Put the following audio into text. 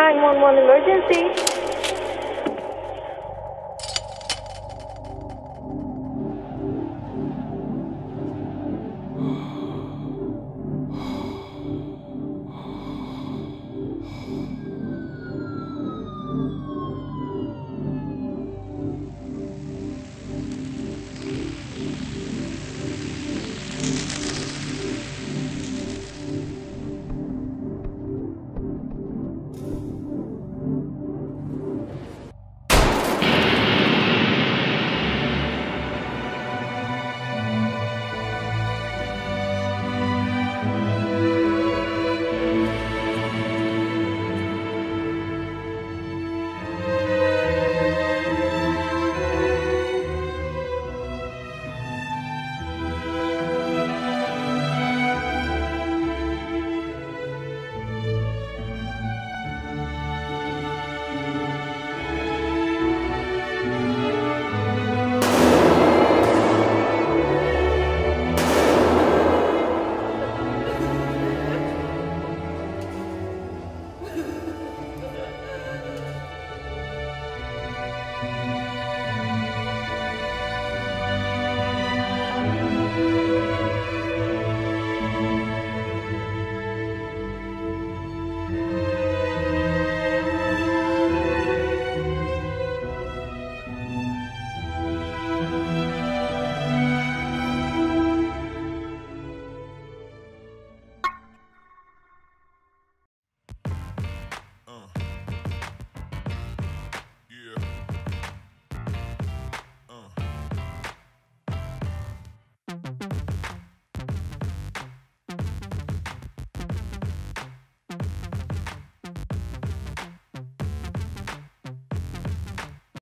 911 emergency.